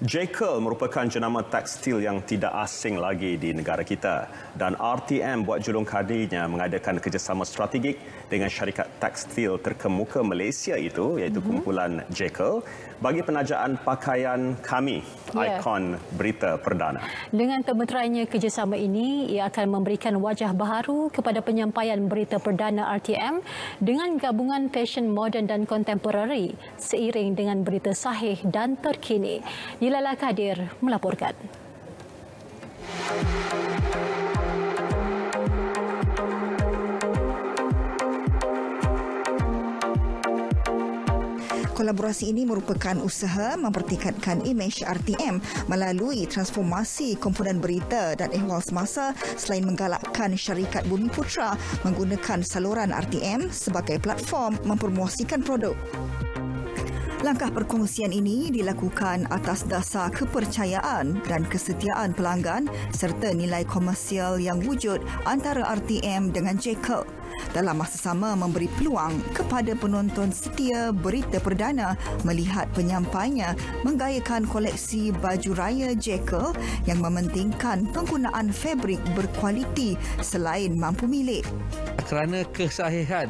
Jekyll merupakan jenama tekstil yang tidak asing lagi di negara kita dan RTM buat julung kadinya mengadakan kerjasama strategik dengan syarikat tekstil terkemuka Malaysia itu iaitu mm-hmm. kumpulan Jekyll bagi penajaan pakaian kami yeah. ikon berita perdana. Dengan kementeriannya kerjasama ini ia akan memberikan wajah baharu kepada penyampaian berita perdana RTM dengan gabungan fashion moden dan kontemporari seiring dengan berita sahih dan terkini. Ilala Kadir melaporkan. Kolaborasi ini merupakan usaha mempertingkatkan imej RTM melalui transformasi komponen berita dan ehwal semasa selain menggalakkan syarikat Bumi Putra menggunakan saluran RTM sebagai platform mempromosikan produk. Langkah perkongsian ini dilakukan atas dasar kepercayaan dan kesetiaan pelanggan serta nilai komersial yang wujud antara RTM dengan Jekyll dalam masa sama memberi peluang kepada penonton setia berita perdana melihat penyampainya menggayakan koleksi baju raya Jekyll yang mementingkan penggunaan fabrik berkualiti selain mampu milik. Kerana kesahihan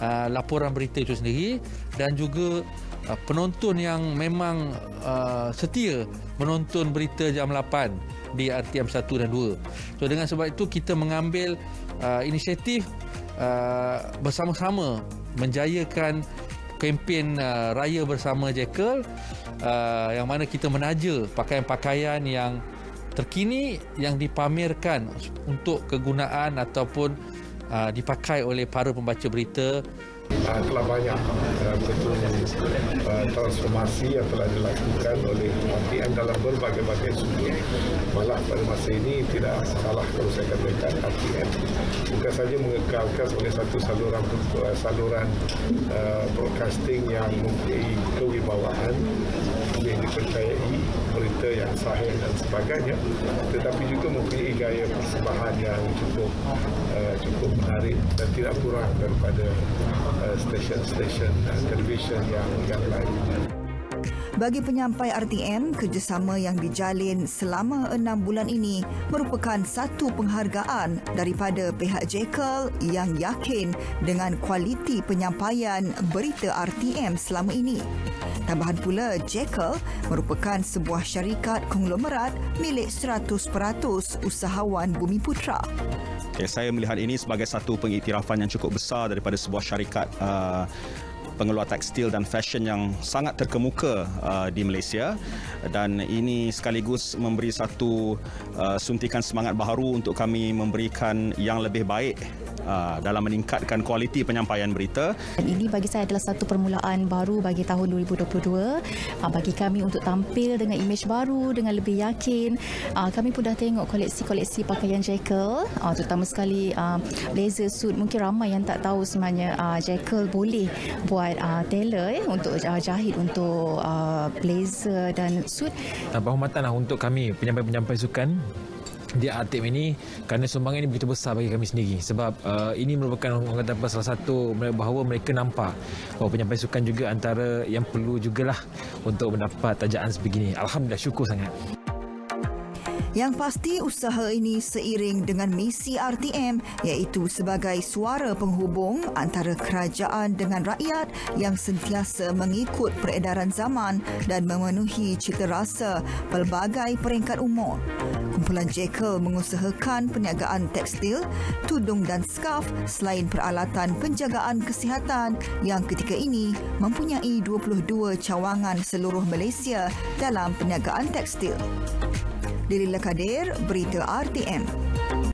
uh, laporan berita itu sendiri dan juga Uh, penonton yang memang uh, setia menonton berita jam 8 di RTM 1 dan 2. So dengan sebab itu kita mengambil uh, inisiatif uh, bersama-sama menjayakan kempen uh, raya bersama Jekyll uh, yang mana kita menaja pakaian-pakaian yang terkini yang dipamerkan untuk kegunaan ataupun uh, dipakai oleh para pembaca berita uh, telah banyak uh, betul uh, transformasi yang telah dilakukan oleh RTM dalam berbagai-bagai sudut. Malah pada masa ini tidak salah kalau saya katakan RTM bukan saja mengekalkan oleh satu saluran saluran uh, broadcasting yang mempunyai kewibawaan yang dipercayai berita yang sahih dan sebagainya tetapi juga mempunyai gaya persembahan yang cukup uh, cukup menarik dan tidak kurang daripada stesen-stesen uh, televisyen yang yang lain. Bagi penyampai RTM, kerjasama yang dijalin selama enam bulan ini merupakan satu penghargaan daripada pihak Jekyll yang yakin dengan kualiti penyampaian berita RTM selama ini. Tambahan pula, Jekyll merupakan sebuah syarikat konglomerat milik 100% usahawan Bumi Putra. Okay, saya melihat ini sebagai satu pengiktirafan yang cukup besar daripada sebuah syarikat uh, pengeluar tekstil dan fashion yang sangat terkemuka uh, di Malaysia. Dan ini sekaligus memberi satu uh, suntikan semangat baharu untuk kami memberikan yang lebih baik uh, dalam meningkatkan kualiti penyampaian berita. Dan ini bagi saya adalah satu permulaan baru bagi tahun 2022 uh, bagi kami untuk tampil dengan imej baru dengan lebih yakin. Uh, kami pun dah tengok koleksi-koleksi pakaian Jekyll uh, terutama sekali uh, blazer suit mungkin ramai yang tak tahu sebenarnya uh, Jekyll boleh buat uh, tailor eh, untuk uh, jahit untuk uh, blazer dan suit. Penghormatan lah untuk kami penyampai-penyampai sukan di ATM ini kerana sumbangan ini begitu besar bagi kami sendiri sebab uh, ini merupakan orang kata apa, salah satu bahawa mereka nampak bahawa penyampai sukan juga antara yang perlu jugalah untuk mendapat tajaan sebegini. Alhamdulillah syukur sangat. Yang pasti usaha ini seiring dengan misi RTM iaitu sebagai suara penghubung antara kerajaan dengan rakyat yang sentiasa mengikut peredaran zaman dan memenuhi cita rasa pelbagai peringkat umur. Kumpulan Jekyll mengusahakan perniagaan tekstil, tudung dan skarf selain peralatan penjagaan kesihatan yang ketika ini mempunyai 22 cawangan seluruh Malaysia dalam perniagaan tekstil. Lila Kadir, Berita RTM.